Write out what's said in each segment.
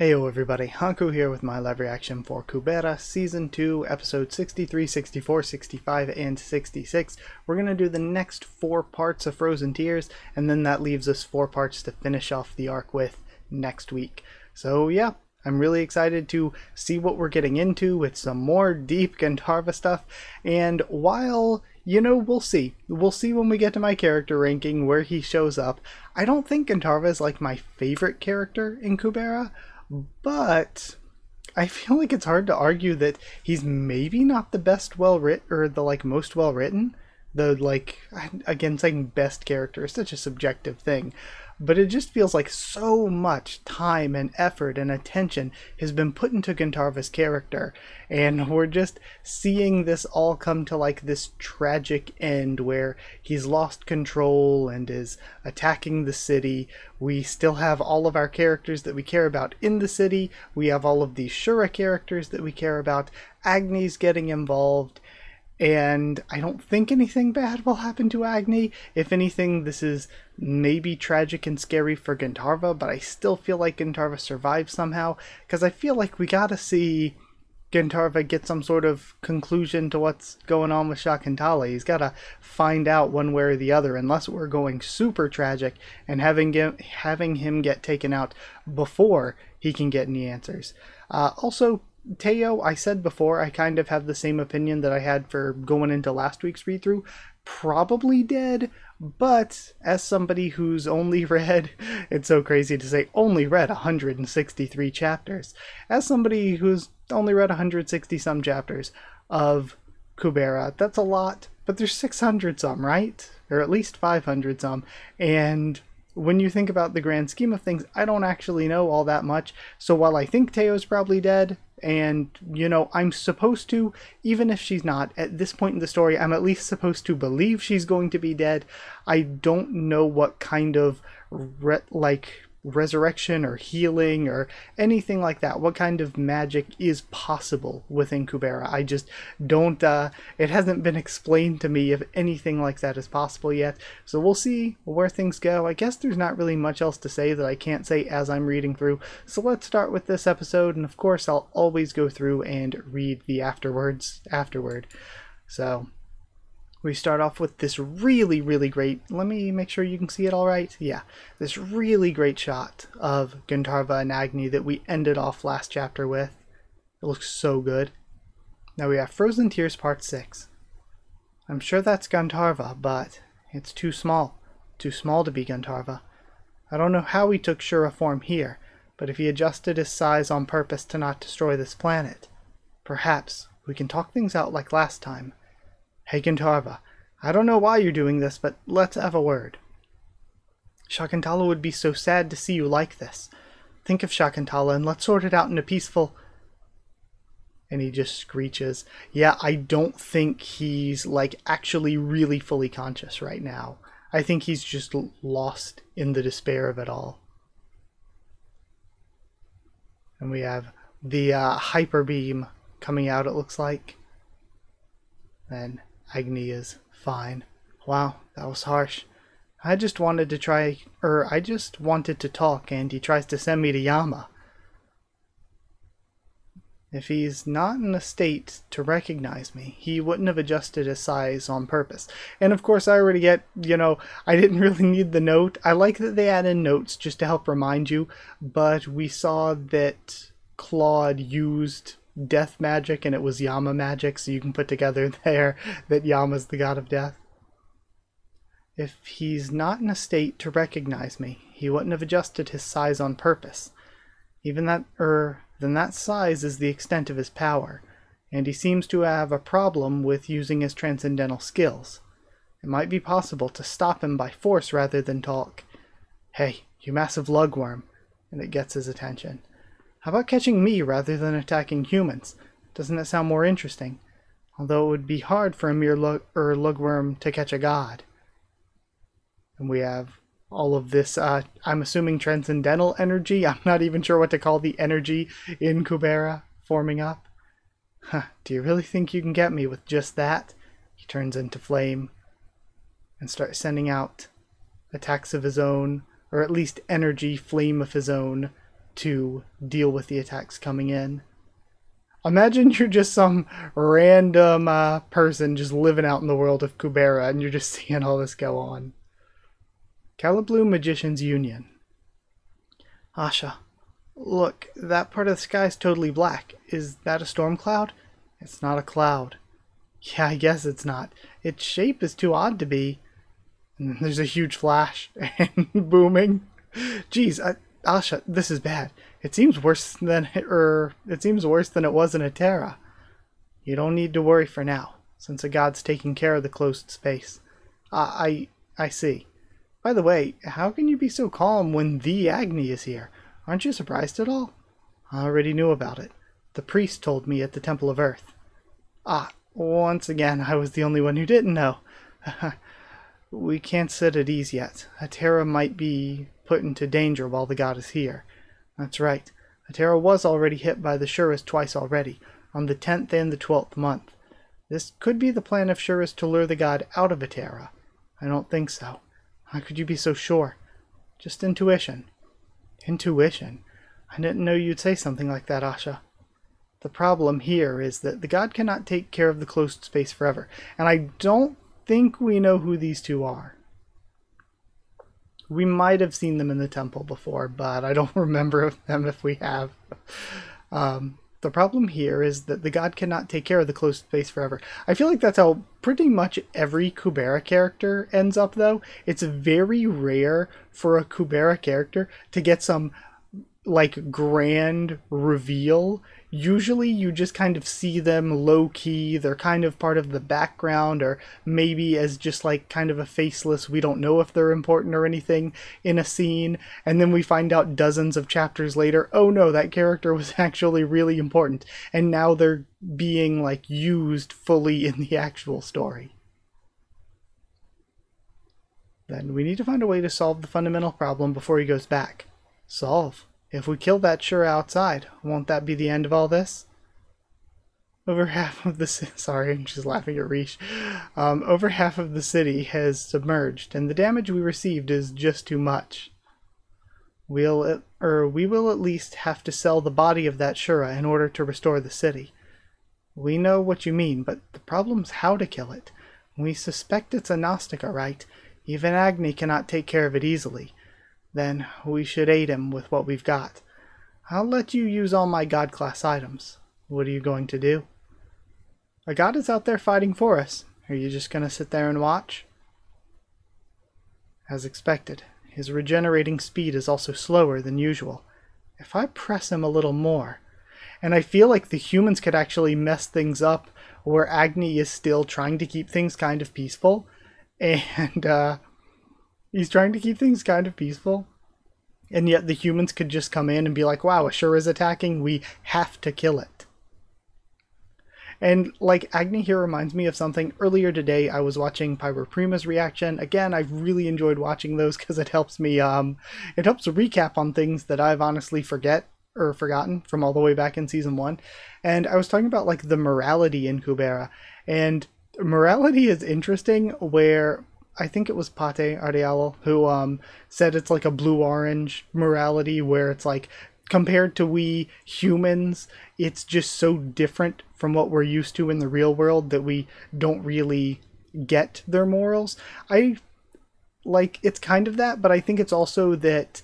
Heyo everybody, Haku here with my live reaction for Kubera Season 2, Episode 63, 64, 65, and 66. We're going to do the next four parts of Frozen Tears, and then that leaves us four parts to finish off the arc with next week. So yeah, I'm really excited to see what we're getting into with some more deep Gandharva stuff, and while you know, we'll see. We'll see when we get to my character ranking where he shows up. I don't think Gandharva is like my favorite character in Kubera, but I feel like it's hard to argue that he's maybe not the best well written or the like most well written. The like again saying best character is such a subjective thing but it just feels like so much time and effort and attention has been put into Gandharva's character, and we're just seeing this all come to like this tragic end where he's lost control and is attacking the city. We still have all of our characters that we care about in the city. We have all of these Shura characters that we care about. Agni's getting involved and I don't think anything bad will happen to Agni. If anything, this is maybe tragic and scary for Gandharva, but I still feel like Gandharva survives somehow, because I feel like we gotta see Gandharva get some sort of conclusion to what's going on with Shakuntala. He's gotta find out one way or the other, unless we're going super tragic and having, get, having him get taken out before he can get any answers. Uh, also, Teo, I said before, I kind of have the same opinion that I had for going into last week's read through. Probably dead, but as somebody who's only read, it's so crazy to say only read 163 chapters, as somebody who's only read 160 some chapters of Kubera, that's a lot, but there's 600 some, right? Or at least 500 some, and when you think about the grand scheme of things, I don't actually know all that much. So while I think Teo's probably dead, and you know, I'm supposed to, even if she's not, at this point in the story, I'm at least supposed to believe she's going to be dead. I don't know what kind of re- like resurrection or healing or anything like that. What kind of magic is possible within Kubera? I just don't, uh, it hasn't been explained to me if anything like that is possible yet. So we'll see where things go. I guess there's not really much else to say that I can't say as I'm reading through. So let's start with this episode. And of course, I'll always go through and read the afterwards afterward. So we start off with this really, really great, let me make sure you can see it all right. Yeah, this really great shot of Gandharva and Agni that we ended off last chapter with. It looks so good. Now we have Frozen Tears Part 6. I'm sure that's Gandharva, but it's too small. Too small to be Gandharva. I don't know how he took Shura form here, but if he adjusted his size on purpose to not destroy this planet, perhaps we can talk things out like last time Gandharva, I don't know why you're doing this, but let's have a word. Shakuntala would be so sad to see you like this. Think of Shakuntala and let's sort it out in a peaceful... And he just screeches. Yeah, I don't think he's, like, actually really fully conscious right now. I think he's just lost in the despair of it all. And we have the uh, hyper beam coming out, it looks like. And Agni is fine. Wow, that was harsh. I just wanted to try, or I just wanted to talk, and he tries to send me to Yama. If he's not in a state to recognize me, he wouldn't have adjusted his size on purpose. And of course, I already get, you know, I didn't really need the note. I like that they add in notes just to help remind you, but we saw that Claude used death magic and it was Yama magic, so you can put together there that Yama's the god of death. If he's not in a state to recognize me, he wouldn't have adjusted his size on purpose. Even that, er, then that size is the extent of his power, and he seems to have a problem with using his transcendental skills. It might be possible to stop him by force rather than talk. Hey, you massive lugworm, and it gets his attention. How about catching me rather than attacking humans? Doesn't that sound more interesting? Although it would be hard for a mere lug er, lugworm to catch a god. And we have all of this, uh, I'm assuming transcendental energy. I'm not even sure what to call the energy in Kubera forming up. Huh, do you really think you can get me with just that? He turns into flame and starts sending out attacks of his own, or at least energy flame of his own, to deal with the attacks coming in. Imagine you're just some random uh, person just living out in the world of Kubera and you're just seeing all this go on. Kalibloom Magicians Union. Asha, look, that part of the sky is totally black. Is that a storm cloud? It's not a cloud. Yeah, I guess it's not. Its shape is too odd to be. And there's a huge flash and booming. Geez, I, Asha, this is bad. It seems worse than er, it seems worse than it was in Atera. You don't need to worry for now, since the god's taking care of the closed space. Uh, I I see. By the way, how can you be so calm when the Agni is here? Aren't you surprised at all? I already knew about it. The priest told me at the Temple of Earth. Ah, once again, I was the only one who didn't know. we can't sit at ease yet. Atera might be put into danger while the god is here. That's right. Atera was already hit by the Shuras twice already, on the 10th and the 12th month. This could be the plan of Shuras to lure the god out of Atera. I don't think so. How could you be so sure? Just intuition. Intuition? I didn't know you'd say something like that, Asha. The problem here is that the god cannot take care of the closed space forever, and I don't think we know who these two are. We might have seen them in the temple before, but I don't remember them if we have. Um, the problem here is that the god cannot take care of the closed space forever. I feel like that's how pretty much every Kubera character ends up, though. It's very rare for a Kubera character to get some like grand reveal usually you just kind of see them low key. They're kind of part of the background, or maybe as just like kind of a faceless, we don't know if they're important or anything in a scene. And then we find out dozens of chapters later, oh no, that character was actually really important. And now they're being like used fully in the actual story. Then we need to find a way to solve the fundamental problem before he goes back. Solve. If we kill that Shura outside, won't that be the end of all this? Over half of the city, sorry, just laughing at Riche. Um, over half of the city has submerged, and the damage we received is just too much. We'll, or we will at least have to sell the body of that Shura in order to restore the city. We know what you mean, but the problem's how to kill it. We suspect it's a Nastika, right? Even Agni cannot take care of it easily. Then we should aid him with what we've got. I'll let you use all my God class items. What are you going to do? A god is out there fighting for us. Are you just going to sit there and watch? As expected, his regenerating speed is also slower than usual. If I press him a little more, and I feel like the humans could actually mess things up where Agni is still trying to keep things kind of peaceful, and uh, He's trying to keep things kind of peaceful. And yet the humans could just come in and be like, wow, Ashura is attacking. We have to kill it. And like Agni here reminds me of something. Earlier today, I was watching Pyro Prima's reaction. Again, I've really enjoyed watching those because it helps me. Um, it helps recap on things that I've honestly forget or forgotten from all the way back in season one. And I was talking about like the morality in Kubera, and morality is interesting. Where I think it was Pate Arialo who um, said it's like a blue orange morality where it's like compared to we humans, it's just so different from what we're used to in the real world that we don't really get their morals. I like it's kind of that, but I think it's also that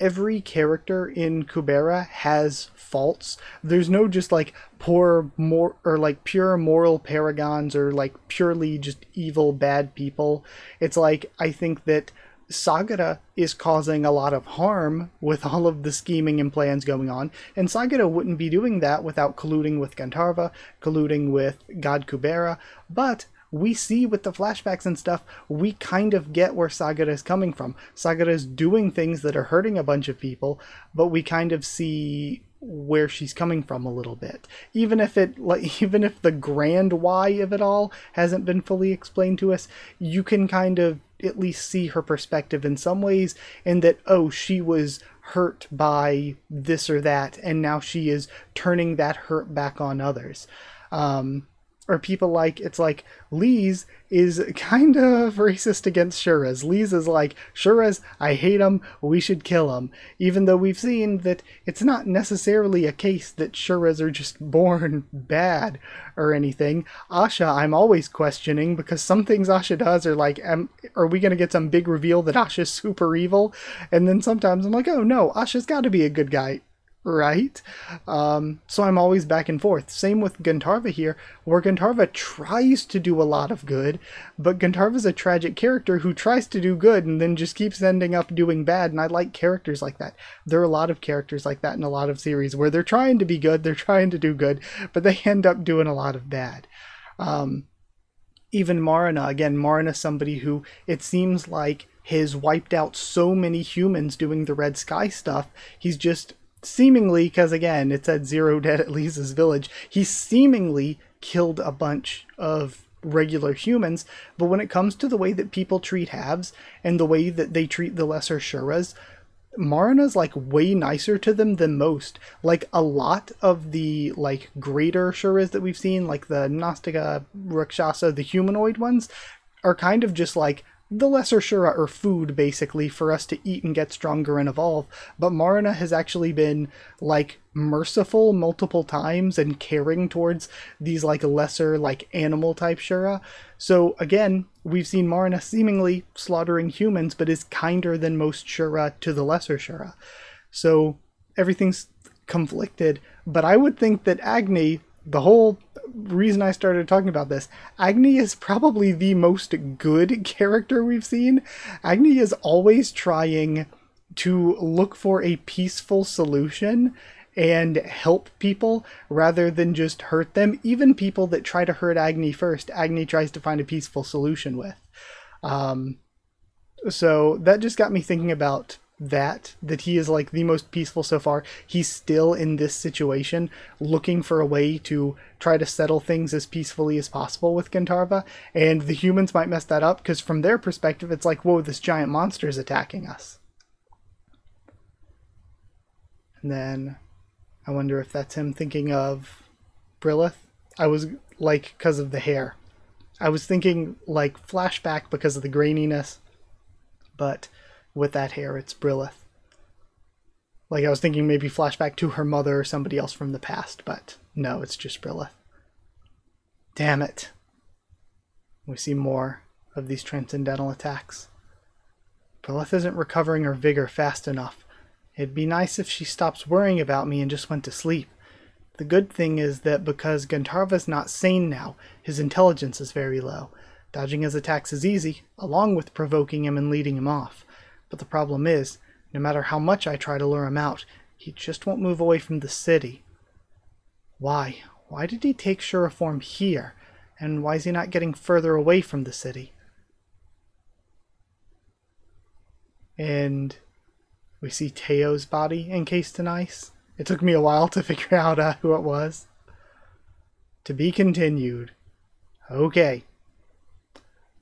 every character in Kubera has faults. There's no just like poor more or like pure moral paragons or like purely just evil bad people. It's like I think that Sagara is causing a lot of harm with all of the scheming and plans going on, and Sagara wouldn't be doing that without colluding with Gandharva, colluding with God Kubera, but we see with the flashbacks and stuff, we kind of get where Sagara is coming from. Sagara is doing things that are hurting a bunch of people, but we kind of see where she's coming from a little bit even if it like even if the grand why of it all hasn't been fully explained to us you can kind of at least see her perspective in some ways in that oh she was hurt by this or that and now she is turning that hurt back on others um or people like it's like Leez is kind of racist against Shuras. Leez is like Shuras, I hate him, We should kill him. Even though we've seen that it's not necessarily a case that Shuras are just born bad or anything. Asha, I'm always questioning because some things Asha does are like, am, are we gonna get some big reveal that Asha's super evil? And then sometimes I'm like, oh no, Asha's got to be a good guy right? Um, so I'm always back and forth. Same with Gandharva here, where Gandharva tries to do a lot of good, but Gandharva's a tragic character who tries to do good and then just keeps ending up doing bad, and I like characters like that. There are a lot of characters like that in a lot of series where they're trying to be good, they're trying to do good, but they end up doing a lot of bad. Um, even Marina, again, Marana somebody who it seems like has wiped out so many humans doing the Red Sky stuff. He's just seemingly, because again, it said zero dead at Leez's village, he seemingly killed a bunch of regular humans, but when it comes to the way that people treat halves and the way that they treat the lesser Shuras, Marina's like way nicer to them than most. Like a lot of the like greater Shuras that we've seen, like the Nastika, Rakshasa, the humanoid ones, are kind of just like the lesser Shura or food basically for us to eat and get stronger and evolve. But Marina has actually been like merciful multiple times and caring towards these like lesser like animal type Shura. So again, we've seen Marina seemingly slaughtering humans, but is kinder than most Shura to the lesser Shura. So everything's conflicted. But I would think that Agni the whole reason I started talking about this, Agni is probably the most good character we've seen. Agni is always trying to look for a peaceful solution and help people rather than just hurt them. Even people that try to hurt Agni first, Agni tries to find a peaceful solution with. Um, so that just got me thinking about that that he is like the most peaceful so far. He's still in this situation looking for a way to try to settle things as peacefully as possible with Gandharva and the humans might mess that up because from their perspective it's like whoa this giant monster is attacking us. And then I wonder if that's him thinking of Brilith I was like because of the hair. I was thinking like flashback because of the graininess but with that hair, it's Brilith. Like I was thinking maybe flashback to her mother or somebody else from the past, but no, it's just Brilith. Damn it. We see more of these transcendental attacks. Brilith isn't recovering her vigor fast enough. It'd be nice if she stops worrying about me and just went to sleep. The good thing is that because Gandharva's not sane now, his intelligence is very low. Dodging his attacks is easy, along with provoking him and leading him off. But the problem is, no matter how much I try to lure him out, he just won't move away from the city. Why? Why did he take Shura form here? And why is he not getting further away from the city? And we see Teo's body encased in ice. It took me a while to figure out uh, who it was. To be continued. Okay.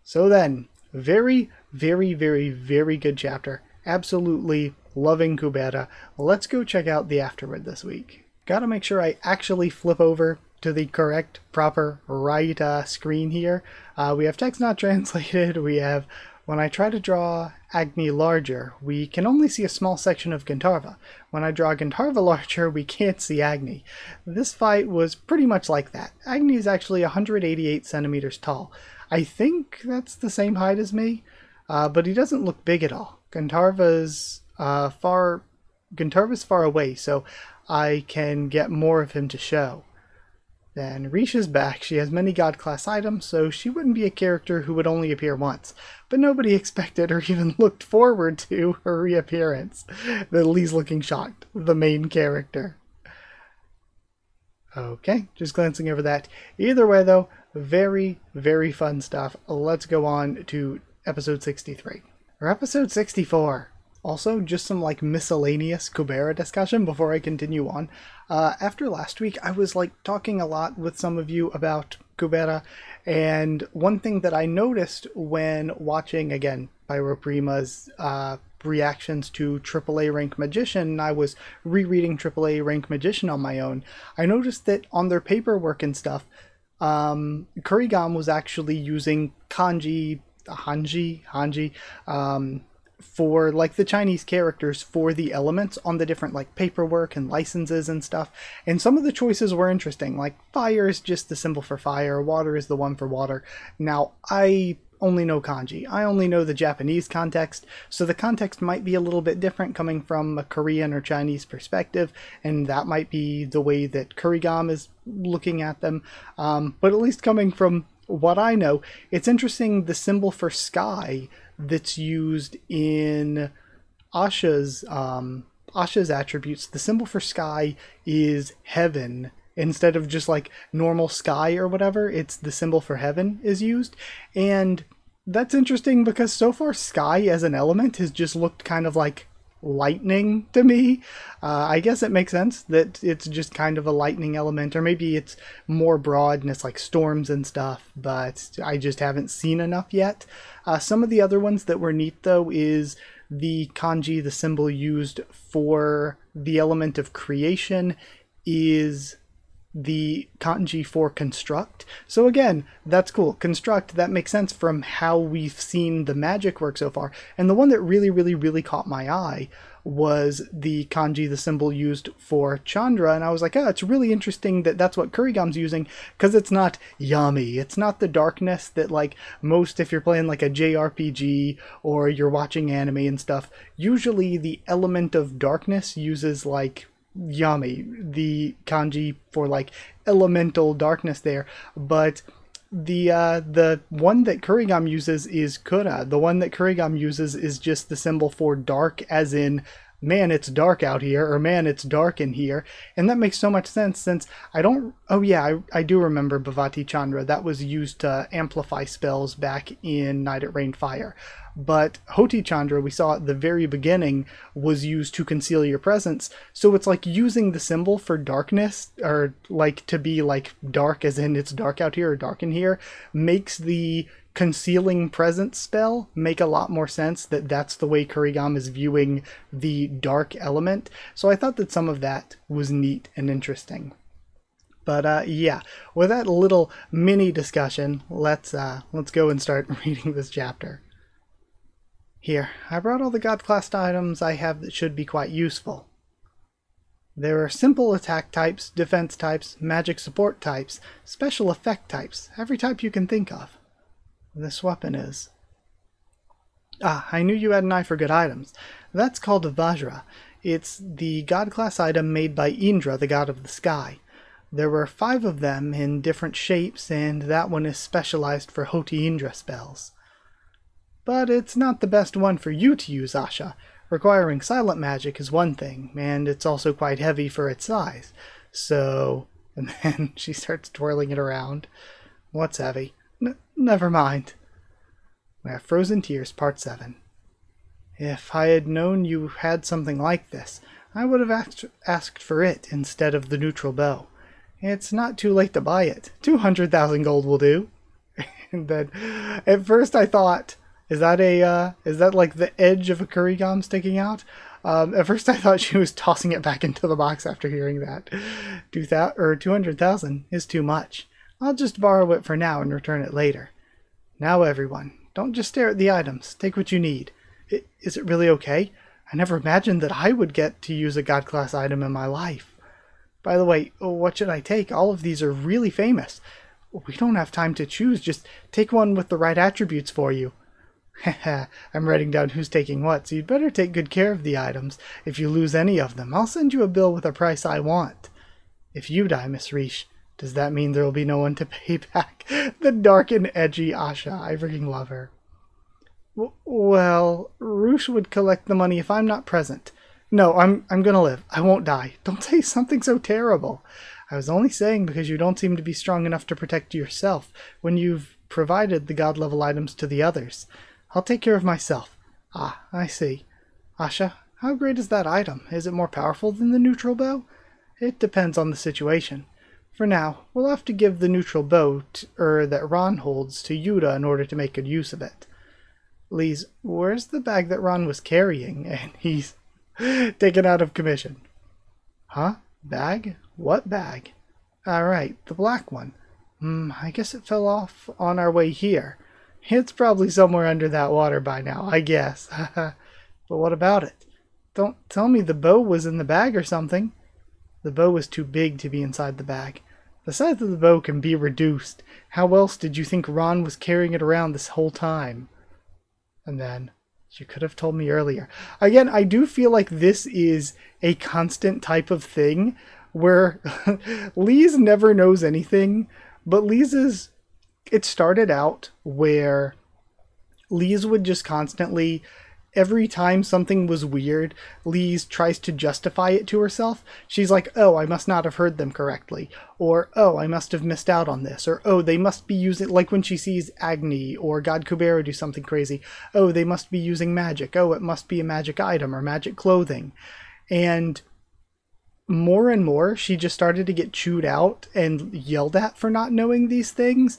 So then, very, very, very, very good chapter. Absolutely loving Kubera. Let's go check out the afterword this week. Gotta make sure I actually flip over to the correct, proper, right uh, screen here. Uh, we have text not translated. We have, when I try to draw Agni larger, we can only see a small section of Gandharva. When I draw Gandharva larger, we can't see Agni. This fight was pretty much like that. Agni is actually 188 centimeters tall. I think that's the same height as me, uh, but he doesn't look big at all. Gandharva's uh, far, Gandharva's far away, so I can get more of him to show. Then Risha's back. She has many god class items, so she wouldn't be a character who would only appear once. But nobody expected or even looked forward to her reappearance. The Leez looking shocked, the main character. Okay, just glancing over that. Either way, though, very, very fun stuff. Let's go on to episode 63. Or episode 64. Also, just some like miscellaneous Kubera discussion before I continue on. Uh, after last week, I was like talking a lot with some of you about Kubera, and one thing that I noticed when watching again Pyroprima's uh, reactions to AAA Rank Magician, I was rereading AAA Rank Magician on my own. I noticed that on their paperwork and stuff, um, Currygom was actually using kanji, hanji, hanji, um, for like the Chinese characters for the elements on the different like paperwork and licenses and stuff. And some of the choices were interesting. Like fire is just the symbol for fire, water is the one for water. Now I only know kanji. I only know the Japanese context, so the context might be a little bit different coming from a Korean or Chinese perspective, and that might be the way that Currygom is looking at them. Um, but at least coming from what I know, it's interesting the symbol for sky that's used in Asha's um, Asha's attributes. The symbol for sky is heaven instead of just like normal sky or whatever. It's the symbol for heaven is used, and that's interesting because so far sky as an element has just looked kind of like lightning to me. Uh, I guess it makes sense that it's just kind of a lightning element, or maybe it's more broad and it's like storms and stuff, but I just haven't seen enough yet. Uh, some of the other ones that were neat though is the kanji, the symbol used for the element of creation, is the kanji for construct. So again, that's cool. Construct, that makes sense from how we've seen the magic work so far. And the one that really, really, really caught my eye was the kanji, the symbol used for Chandra. And I was like, oh, it's really interesting that that's what Currygom's using because it's not Yami. It's not the darkness that, like, most, if you're playing like a JRPG or you're watching anime and stuff, usually the element of darkness uses like Yami, the kanji for like elemental darkness there, but the uh, the one that Currygom uses is Kura. The one that Currygom uses is just the symbol for dark, as in man, it's dark out here, or man, it's dark in here. And that makes so much sense since I don't. Oh, yeah, I, I do remember Bhavati Chandra. That was used to amplify spells back in Night at Rained Fire. But Hoti Chandra, we saw at the very beginning, was used to conceal your presence. So it's like using the symbol for darkness, or like to be like dark, as in it's dark out here or dark in here, makes the concealing presence spell make a lot more sense that that's the way Currygom is viewing the dark element. So I thought that some of that was neat and interesting. But uh, yeah, with that little mini discussion, let's uh, let's go and start reading this chapter. Here, I brought all the god class items I have that should be quite useful. There are simple attack types, defense types, magic support types, special effect types, every type you can think of this weapon is. Ah, I knew you had an eye for good items. That's called Vajra. It's the god class item made by Indra, the god of the sky. There were five of them in different shapes, and that one is specialized for Hoti Indra spells. But it's not the best one for you to use, Asha. Requiring silent magic is one thing, and it's also quite heavy for its size. So. And then she starts twirling it around. What's heavy? Never mind. We have Frozen Tears, Part 7. If I had known you had something like this, I would have asked, asked for it instead of the neutral bow. It's not too late to buy it. 200,000 gold will do. and then, at first I thought, is that a, uh, is that like the edge of a Kurigam sticking out? Um, at first I thought she was tossing it back into the box after hearing that. 2000, or 200,000 is too much. I'll just borrow it for now and return it later. Now everyone, don't just stare at the items. Take what you need. I, is it really okay? I never imagined that I would get to use a God class item in my life. By the way, oh, what should I take? All of these are really famous. We don't have time to choose. Just take one with the right attributes for you. I'm writing down who's taking what, so you'd better take good care of the items. If you lose any of them, I'll send you a bill with a price I want. If you die, Miss Reesh, does that mean there will be no one to pay back the dark and edgy Asha? I freaking love her. W- well, Roosh would collect the money if I'm not present. No, I'm I'm gonna live. I won't die. Don't say something so terrible. I was only saying because you don't seem to be strong enough to protect yourself when you've provided the god level items to the others. I'll take care of myself. Ah, I see. Asha, how great is that item? Is it more powerful than the neutral bow? It depends on the situation. For now, we'll have to give the neutral bow er, that Ron holds to Yuta in order to make good use of it. Leez, where's the bag that Ron was carrying? And he's taken out of commission. Huh? Bag? What bag? Alright, the black one. Hmm, I guess it fell off on our way here. It's probably somewhere under that water by now, I guess. but what about it? Don't tell me the bow was in the bag or something. The bow was too big to be inside the bag. The size of the bow can be reduced. How else did you think Ron was carrying it around this whole time? And then, you could have told me earlier. Again, I do feel like this is a constant type of thing where Leez never knows anything, but Leez's. It started out where Leez would just constantly every time something was weird, Leez tries to justify it to herself. She's like, oh, I must not have heard them correctly. Or, oh, I must have missed out on this. Or, oh, they must be using, like when she sees Agni or God Kubera do something crazy. Oh, they must be using magic. Oh, it must be a magic item or magic clothing. And more and more, she just started to get chewed out and yelled at for not knowing these things.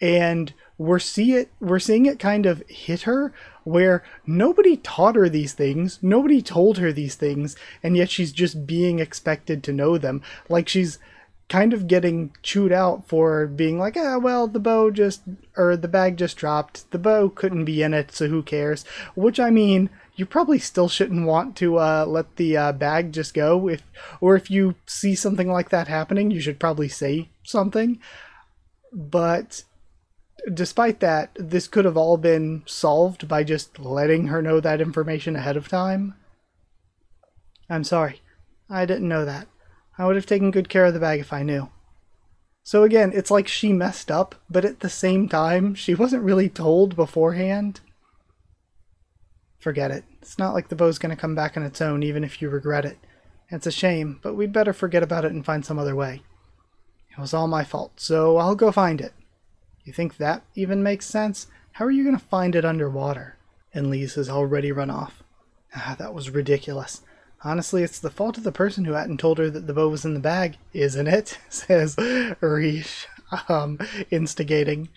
And we're see it we're seeing it kind of hit her where nobody taught her these things, nobody told her these things, and yet she's just being expected to know them. Like she's kind of getting chewed out for being like, ah, well, the bow just, or the bag just dropped. The bow couldn't be in it, so who cares? Which I mean, you probably still shouldn't want to uh, let the uh, bag just go. If, or if you see something like that happening, you should probably say something. But despite that, this could have all been solved by just letting her know that information ahead of time. I'm sorry. I didn't know that. I would have taken good care of the bag if I knew. So again, it's like she messed up, but at the same time, she wasn't really told beforehand. Forget it. It's not like the bow's going to come back on its own, even if you regret it. It's a shame, but we'd better forget about it and find some other way. It was all my fault, so I'll go find it. You think that even makes sense? How are you going to find it underwater? And Leez has already run off. Ah, that was ridiculous. Honestly, it's the fault of the person who hadn't told her that the bow was in the bag, isn't it? says Arish, um, instigating.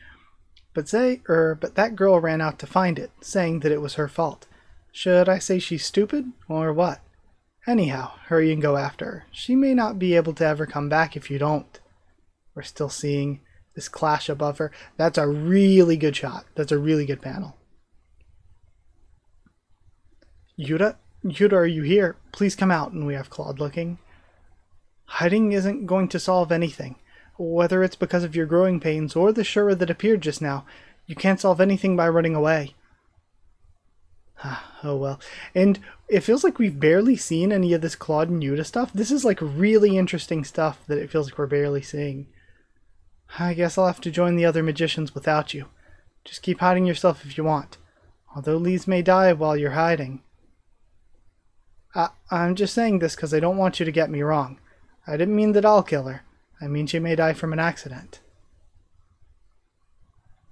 But say, er, but that girl ran out to find it, saying that it was her fault. Should I say she's stupid, or what? Anyhow, hurry and go after her. She may not be able to ever come back if you don't. We're still seeing this clash above her. That's a really good shot. That's a really good panel. Yuta? Yuta, are you here? Please come out. And we have Claude looking. Hiding isn't going to solve anything. Whether it's because of your growing pains or the Shura that appeared just now, you can't solve anything by running away. oh well. And it feels like we've barely seen any of this Claude and Yuta stuff. This is like really interesting stuff that it feels like we're barely seeing. I guess I'll have to join the other magicians without you. Just keep hiding yourself if you want. Although Leez may die while you're hiding. I, I'm just saying this because I don't want you to get me wrong. I didn't mean that I'll kill her. I mean she may die from an accident.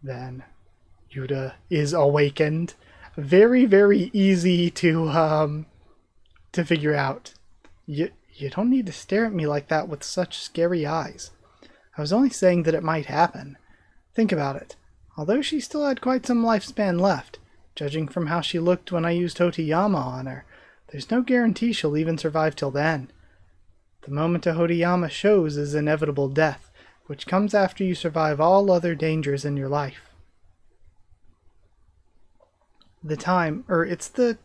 Then Yuta is awakened. Very, very easy to um to figure out. You you don't need to stare at me like that with such scary eyes. I was only saying that it might happen. Think about it. Although she still had quite some lifespan left, judging from how she looked when I used Hoti Yama on her, there's no guarantee she'll even survive till then. The moment a Hoti Yama shows is inevitable death, which comes after you survive all other dangers in your life. The time, or it's the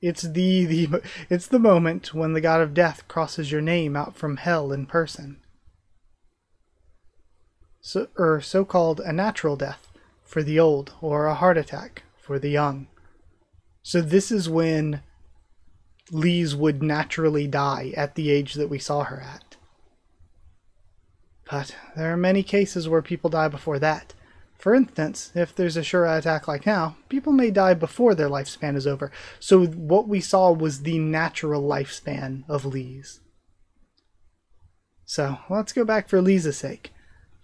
it's the, the it's the moment when the god of death crosses your name out from hell in person so, or so-called a natural death for the old or a heart attack for the young. So this is when Leez would naturally die at the age that we saw her at. But there are many cases where people die before that. For instance, if there's a Shura attack like now, people may die before their lifespan is over. So what we saw was the natural lifespan of Leez. So let's go back for Leez's sake.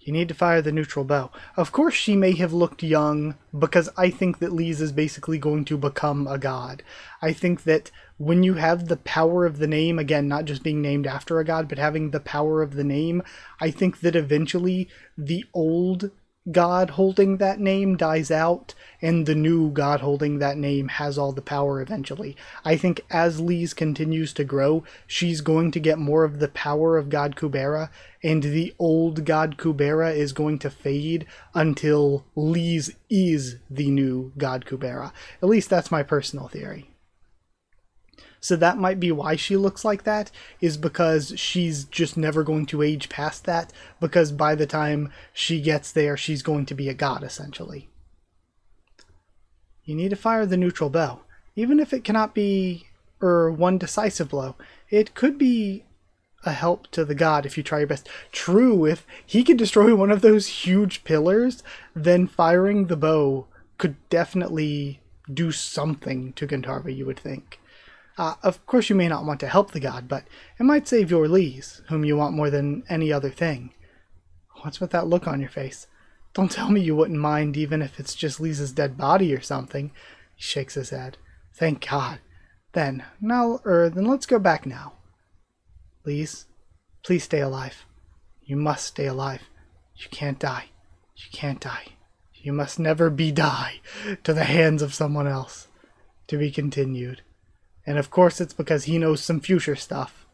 You need to fire the neutral bow. Of course, she may have looked young because I think that Leez is basically going to become a god. I think that when you have the power of the name, again, not just being named after a god, but having the power of the name, I think that eventually the old god holding that name dies out and the new god holding that name has all the power eventually. I think as Leez continues to grow, she's going to get more of the power of God Kubera, and the old God Kubera is going to fade until Leez is the new God Kubera. At least that's my personal theory. So that might be why she looks like that, is because she's just never going to age past that, because by the time she gets there, she's going to be a god, essentially. You need to fire the neutral bow. Even if it cannot be er, one decisive blow, it could be a help to the god if you try your best. True, if he could destroy one of those huge pillars, then firing the bow could definitely do something to Gandharva, you would think. Uh, of course, you may not want to help the god, but it might save your Leez, whom you want more than any other thing. What's with that look on your face? Don't tell me you wouldn't mind even if it's just Leez's dead body or something. He shakes his head. Thank God. Then, now, er, then let's go back now. Leez, please stay alive. You must stay alive. You can't die. You can't die. You must never be die to the hands of someone else. To be continued. And of course it's because he knows some future stuff.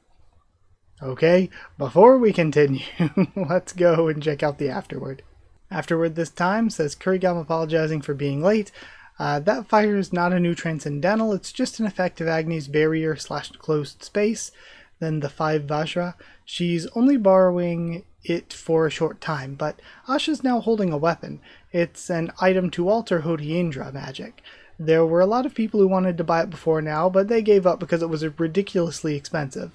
Okay, before we continue, let's go and check out the afterword. Afterward this time says Currygom apologizing for being late. Uh, that fire is not a new transcendental, it's just an effect of Agni's barrier slash closed space. Then the 5 Vajra, she's only borrowing it for a short time, but Asha's now holding a weapon. It's an item to alter Hoti Indra magic. There were a lot of people who wanted to buy it before now, but they gave up because it was ridiculously expensive.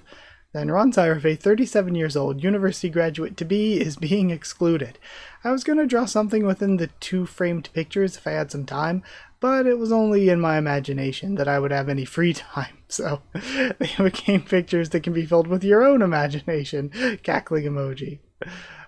Then Ron a 37 years old, university graduate to be, is being excluded. I was going to draw something within the two framed pictures if I had some time, but it was only in my imagination that I would have any free time, so they became pictures that can be filled with your own imagination. Cackling emoji.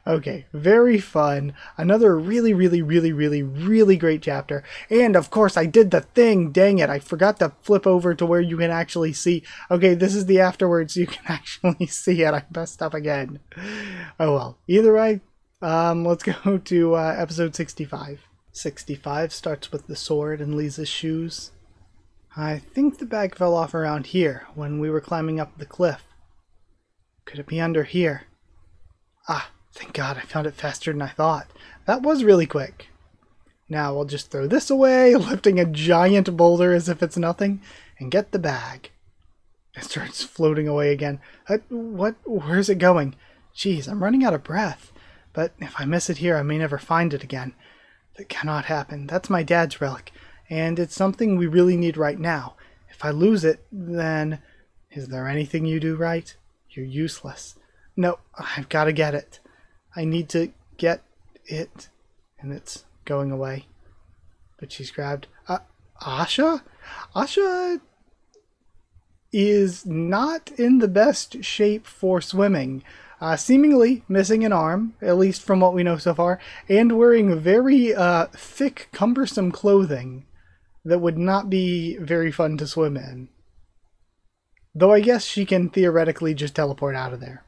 Okay, very fun. Another really, really, really, really, really great chapter. And of course, I did the thing. Dang it, I forgot to flip over to where you can actually see. Okay, this is the afterwards. You can actually see it. I messed up again. Oh well. Either way, um, let's go to uh, episode 65. 65 starts with the sword and Leez's shoes. I think the bag fell off around here when we were climbing up the cliff. Could it be under here? Ah, Thank God I found it faster than I thought. That was really quick. Now I'll just throw this away, lifting a giant boulder as if it's nothing, and get the bag. It starts floating away again. Uh, what? Where's it going? Jeez, I'm running out of breath. But if I miss it here, I may never find it again. That cannot happen. That's my dad's relic, and it's something we really need right now. If I lose it, then... Is there anything you do right? You're useless. No, I've got to get it. I need to get it. And it's going away. But she's grabbed. Uh, Asha? Asha is not in the best shape for swimming. Uh, seemingly missing an arm, at least from what we know so far, and wearing very uh, thick, cumbersome clothing that would not be very fun to swim in. Though I guess she can theoretically just teleport out of there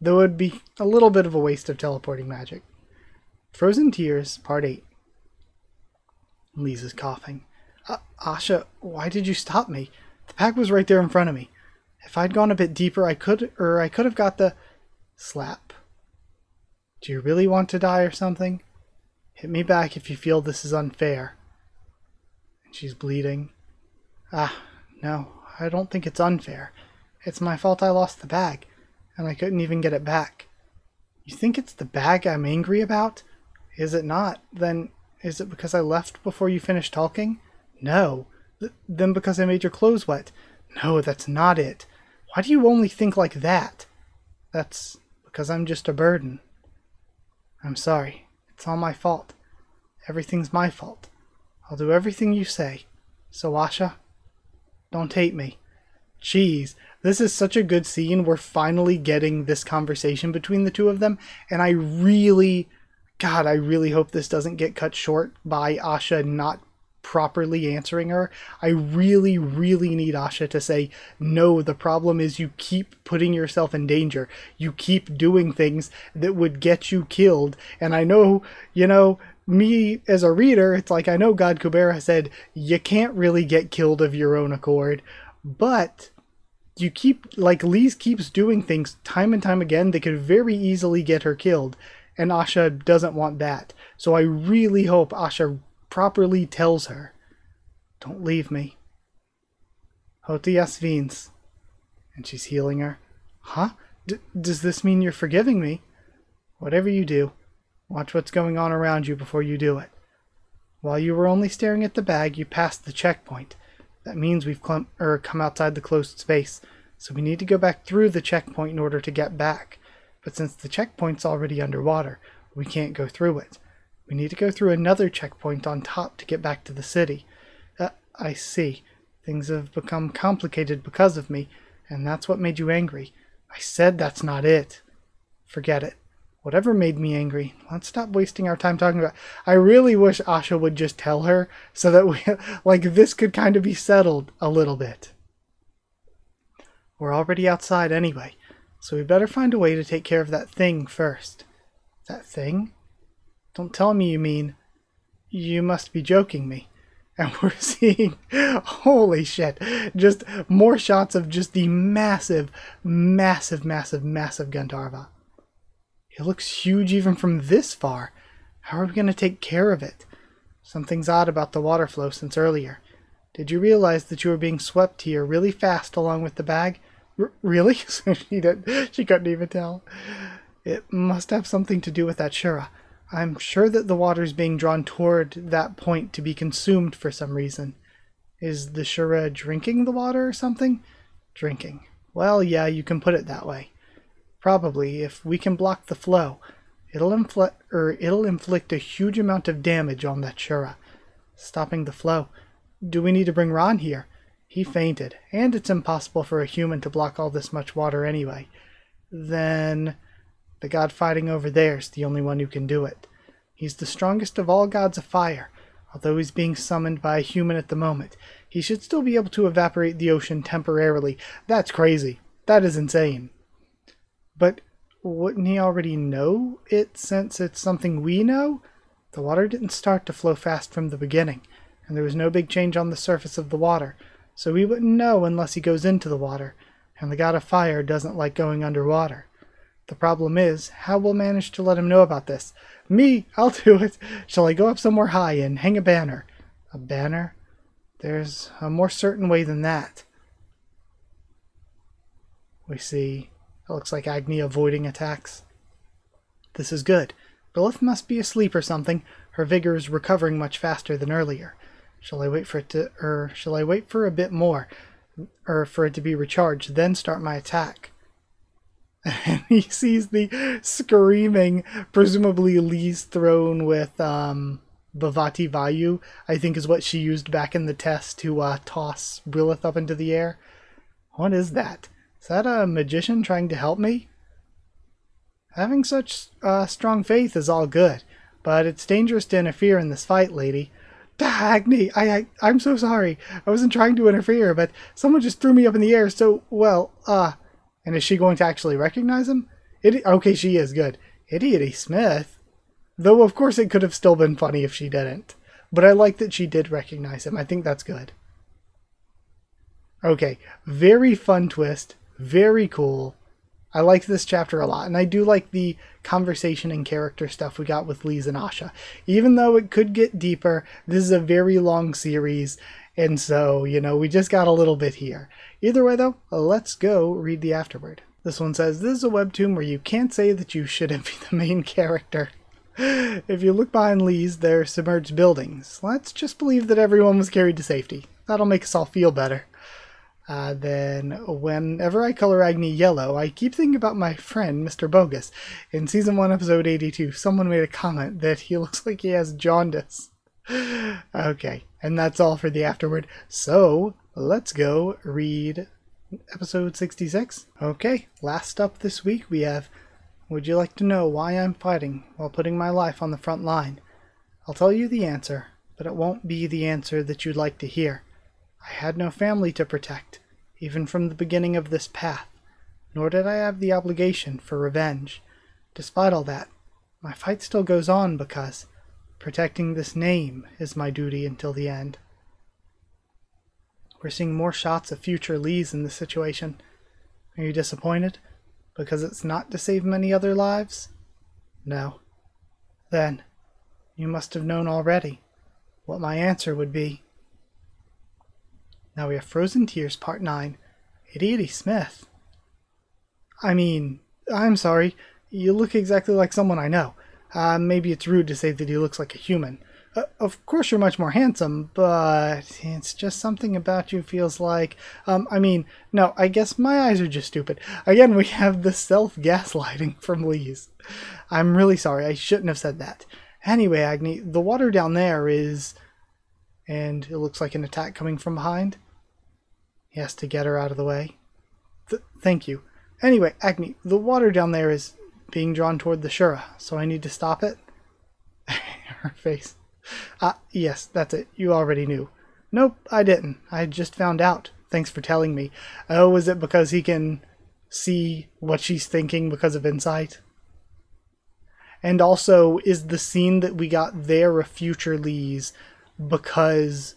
though it would be a little bit of a waste of teleporting magic. Frozen Tears, Part 8. Leez's coughing. Uh, Asha, why did you stop me? The pack was right there in front of me. If I'd gone a bit deeper, I could, or I could have got the slap. Do you really want to die or something? Hit me back if you feel this is unfair. And she's bleeding. Ah, no, I don't think it's unfair. It's my fault I lost the bag and I couldn't even get it back. You think it's the bag I'm angry about? Is it not? Then is it because I left before you finished talking? No. Th- then because I made your clothes wet? No, that's not it. Why do you only think like that? That's because I'm just a burden. I'm sorry. It's all my fault. Everything's my fault. I'll do everything you say. So, Asha, don't hate me. Jeez, this is such a good scene. We're finally getting this conversation between the two of them, and I really, God, I really hope this doesn't get cut short by Asha not properly answering her. I really, really need Asha to say, no, the problem is you keep putting yourself in danger. You keep doing things that would get you killed. And I know, you know, me as a reader, it's like I know God Kubera said you can't really get killed of your own accord, but you keep like Leez keeps doing things time and time again that could very easily get her killed, and Asha doesn't want that. So I really hope Asha properly tells her, Don't leave me. Hoti Asvins. And she's healing her. Huh? D- does this mean you're forgiving me? Whatever you do, watch what's going on around you before you do it. While you were only staring at the bag, you passed the checkpoint. That means we've clum- er, come outside the closed space, so we need to go back through the checkpoint in order to get back. But since the checkpoint's already underwater, we can't go through it. We need to go through another checkpoint on top to get back to the city. Uh, I see. Things have become complicated because of me, and that's what made you angry. I said that's not it. Forget it. Whatever made me angry, let's stop wasting our time talking about. I really wish Asha would just tell her so that we, like, this could kind of be settled a little bit. We're already outside anyway, so we better find a way to take care of that thing first. That thing? Don't tell me you mean. You must be joking me. And we're seeing, holy shit, just more shots of just the massive, massive, massive, massive Gandharva. It looks huge even from this far. How are we going to take care of it? Something's odd about the water flow since earlier. Did you realize that you were being swept here really fast along with the bag? R really? she, didn't, she couldn't even tell. It must have something to do with that Sura. I'm sure that the water is being drawn toward that point to be consumed for some reason. Is the Sura drinking the water or something? Drinking. Well, yeah, you can put it that way. Probably, if we can block the flow, it'll inflict or it'll inflict a huge amount of damage on that Sura. Stopping the flow. Do we need to bring Ron here? He fainted, and it's impossible for a human to block all this much water anyway. Then the god fighting over there's the only one who can do it. He's the strongest of all gods of fire. Although he's being summoned by a human at the moment, he should still be able to evaporate the ocean temporarily. That's crazy. That is insane. But wouldn't he already know it since it's something we know? The water didn't start to flow fast from the beginning, and there was no big change on the surface of the water, so we wouldn't know unless he goes into the water, and the god of fire doesn't like going underwater. The problem is, how we'll manage to let him know about this. Me, I'll do it. Shall I go up somewhere high and hang a banner? A banner? There's a more certain way than that. We see, it looks like Agni avoiding attacks. This is good. Brilith must be asleep or something. Her vigor is recovering much faster than earlier. Shall I wait for it to, or shall I wait for a bit more, or for it to be recharged, then start my attack? and he sees the screaming, presumably Leez thrown with um, Bhavati Vayu, I think is what she used back in the test to uh, toss Brilith up into the air. What is that? Is that a magician trying to help me? Having such uh, strong faith is all good, but it's dangerous to interfere in this fight, lady. Dagny, I, I, I'm so sorry. I wasn't trying to interfere, but someone just threw me up in the air, so, well, uh, and is she going to actually recognize him? It, okay, she is good. Idiot Smith. Though, of course, it could have still been funny if she didn't. But I like that she did recognize him. I think that's good. Okay, very fun twist. Very cool. I like this chapter a lot, and I do like the conversation and character stuff we got with Leez and Asha. Even though it could get deeper, this is a very long series, and so, you know, we just got a little bit here. Either way, though, let's go read the afterword. This one says, This is a webtoon where you can't say that you shouldn't be the main character. if you look behind Leez, there are submerged buildings. Let's just believe that everyone was carried to safety. That'll make us all feel better. Uh, then, whenever I color Agni yellow, I keep thinking about my friend, Mr. Bogus. In season 1, episode 82, someone made a comment that he looks like he has jaundice. okay, and that's all for the afterward. So, let's go read episode 66. Okay, last up this week we have Would you like to know why I'm fighting while putting my life on the front line? I'll tell you the answer, but it won't be the answer that you'd like to hear. I had no family to protect, even from the beginning of this path, nor did I have the obligation for revenge. Despite all that, my fight still goes on because protecting this name is my duty until the end. We're seeing more shots of future Leez in this situation. Are you disappointed? Because it's not to save many other lives? No. Then, you must have known already what my answer would be. Now we have Frozen Tears Part 9. Itty Smith. I mean, I'm sorry, you look exactly like someone I know. Uh, maybe it's rude to say that he looks like a human. Uh, of course, you're much more handsome, but it's just something about you feels like. Um, I mean, no, I guess my eyes are just stupid. Again, we have the self gaslighting from Leez. I'm really sorry, I shouldn't have said that. Anyway, Agni, the water down there is. And it looks like an attack coming from behind. He has to get her out of the way. Th- thank you. Anyway, Agni, the water down there is being drawn toward the Sura, so I need to stop it. her face. Ah, yes, that's it. You already knew. Nope, I didn't. I just found out. Thanks for telling me. Oh, is it because he can see what she's thinking because of insight? And also, is the scene that we got there a future Leez because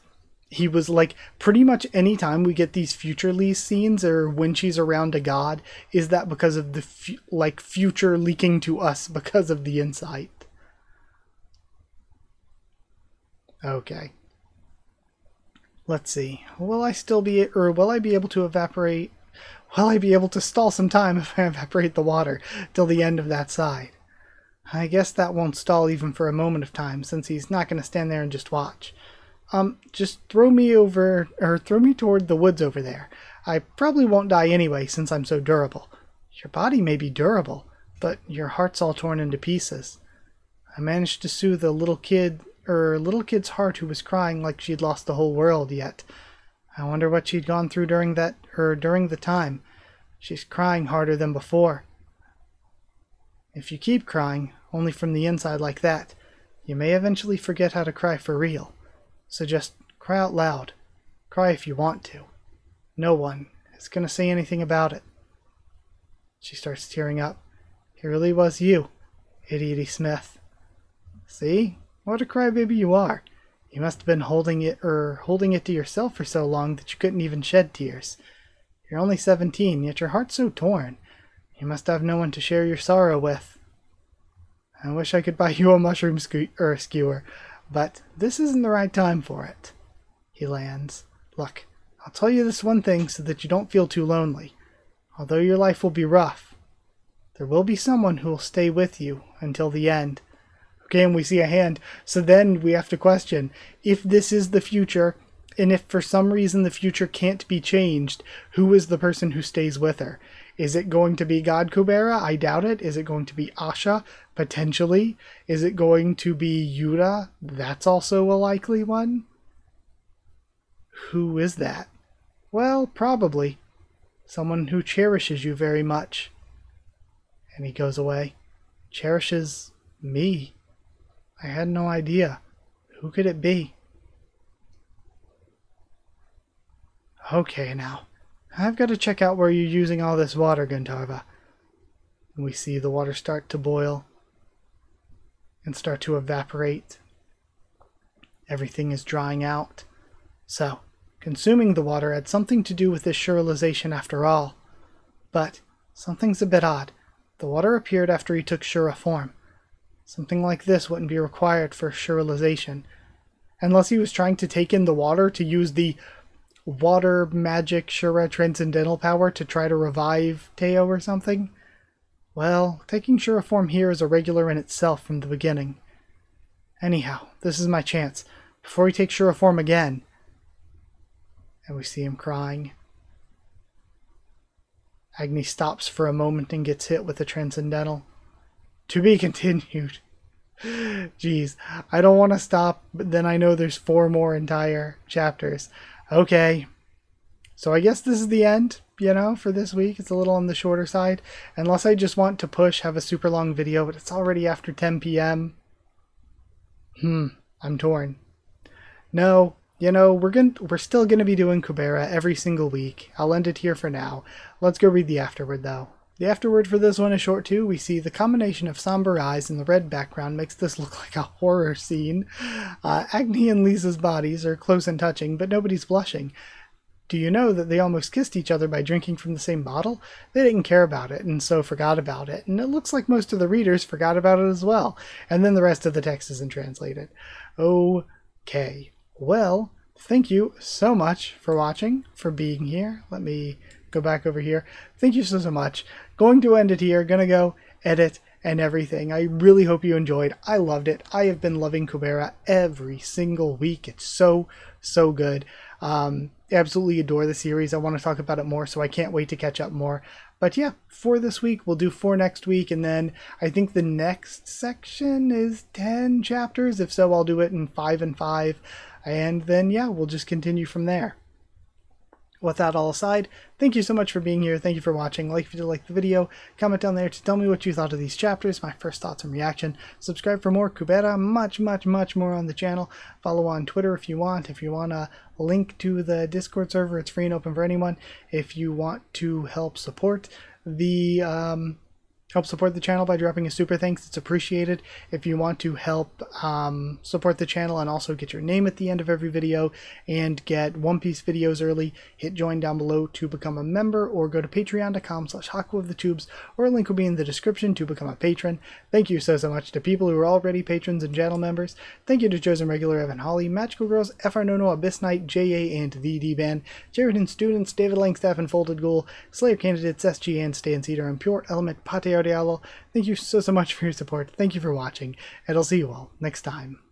he was like pretty much anytime we get these future Lee scenes or when she's around a god, is that because of the fu- like future leaking to us because of the insight? Okay. Let's see. Will I still be, or will I be able to evaporate? Will I be able to stall some time if I evaporate the water till the end of that side? I guess that won't stall even for a moment of time, since he's not going to stand there and just watch. Um, just throw me over, or throw me toward the woods over there. I probably won't die anyway, since I'm so durable. Your body may be durable, but your heart's all torn into pieces. I managed to soothe a little kid her little kid's heart who was crying like she'd lost the whole world yet. I wonder what she'd gone through during that or during the time. She's crying harder than before. If you keep crying, only from the inside like that, you may eventually forget how to cry for real. So just cry out loud. Cry if you want to. No one is going to say anything about it. She starts tearing up. It really was you, Idiot Smith. See? What a crybaby you are. You must have been holding it or holding it to yourself for so long that you couldn't even shed tears. You're only seventeen, yet your heart's so torn. You must have no one to share your sorrow with. I wish I could buy you a mushroom er, skewer, but this isn't the right time for it. He lands. Look, I'll tell you this one thing so that you don't feel too lonely. Although your life will be rough, there will be someone who will stay with you until the end okay, and we see a hand. So then we have to question if this is the future, and if for some reason the future can't be changed, who is the person who stays with her? Is it going to be God Kubera? I doubt it. Is it going to be Asha? Potentially. Is it going to be Yura? That's also a likely one. Who is that? Well, probably. Someone who cherishes you very much. And he goes away. Cherishes me. I had no idea. Who could it be? Okay, now. I've got to check out where you're using all this water, Gandharva. We see the water start to boil and start to evaporate. Everything is drying out. So, consuming the water had something to do with this Suralization after all. But, something's a bit odd. The water appeared after he took Sura form. Something like this wouldn't be required for Suralization. Unless he was trying to take in the water to use the water magic Sura transcendental power to try to revive Teo or something. Well, taking Sura form here is irregular in itself from the beginning. Anyhow, this is my chance. Before he takes Sura form again. And we see him crying. Agni stops for a moment and gets hit with the transcendental. To be continued. Jeez, I don't want to stop, but then I know there's four more entire chapters. Okay. So I guess this is the end, you know, for this week. It's a little on the shorter side. Unless I just want to push, have a super long video, but it's already after 10 p.m. Hmm, I'm torn. No, you know, we're going to we're still gonna be doing Kubera every single week. I'll end it here for now. Let's go read the afterward though. The afterword for this one is short too. We see the combination of somber eyes and the red background makes this look like a horror scene. Uh, Agni and Lisa's bodies are close and touching, but nobody's blushing. Do you know that they almost kissed each other by drinking from the same bottle? They didn't care about it and so forgot about it, and it looks like most of the readers forgot about it as well, and then the rest of the text isn't translated. Okay, well, thank you so much for watching, for being here. Let me go back over here. Thank you so, so much. Going to end it here, gonna go edit and everything. I really hope you enjoyed. I loved it. I have been loving Kubera every single week. It's so, so good. Um, absolutely adore the series. I want to talk about it more, so I can't wait to catch up more. But yeah, for this week, we'll do four next week, and then I think the next section is 10 chapters. If so, I'll do it in five and five. And then, yeah, we'll just continue from there with that all aside, thank you so much for being here. Thank you for watching. Like if you did like the video, comment down there to tell me what you thought of these chapters, my first thoughts and reaction. Subscribe for more Kubera, much, much, much more on the channel. Follow on Twitter if you want. If you want a link to the Discord server, it's free and open for anyone. If you want to help support the um, help support the channel by dropping a super thanks. It's appreciated. If you want to help um, support the channel and also get your name at the end of every video and get One Piece videos early, hit join down below to become a member or go to patreon.com slash of the Tubes or a link will be in the description to become a patron. Thank you so, so much to people who are already patrons and channel members. Thank you to Chosen Regular Evan Holly, Magical Girls, FR Nono, Abyss Knight, JA, and the D-Band, Jared and Students, David Langstaff and Folded Ghoul, Slayer Candidates, SG and Stan Cedar, and Pure Element, Pate Thank you so, so much for your support. Thank you for watching, and I'll see you all next time.